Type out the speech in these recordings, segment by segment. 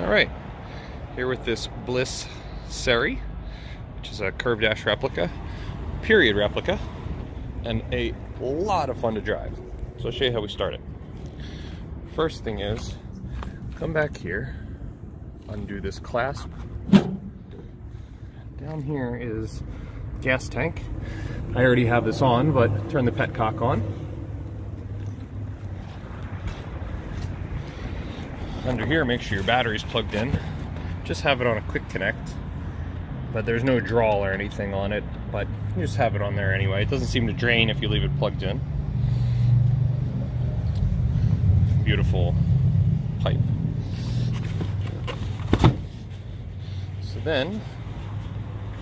All right, here with this Bliss Surrey, which is a curved dash replica, period replica, and a lot of fun to drive. So I'll show you how we start it. First thing is, come back here, undo this clasp. Down here is gas tank. I already have this on, but turn the petcock on. Under here, make sure your battery's plugged in. Just have it on a quick connect. But there's no draw or anything on it, but you just have it on there anyway. It doesn't seem to drain if you leave it plugged in. Beautiful pipe. So then,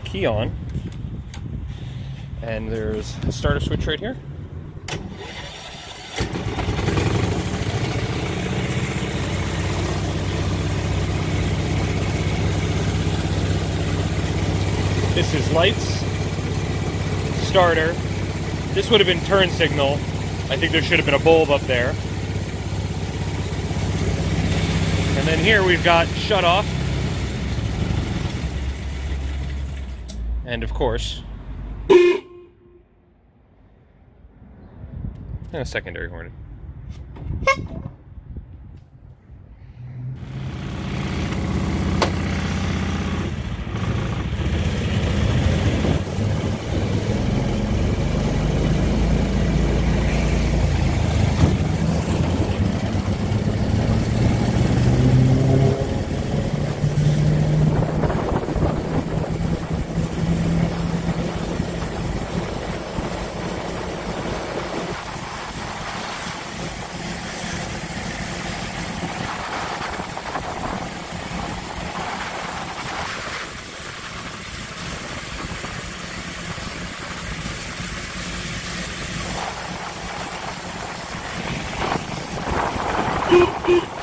key on, and there's a starter switch right here. This is lights, starter. This would have been turn signal. I think there should have been a bulb up there. And then here we've got shut off. And of course, and a secondary hornet. Beep, beep.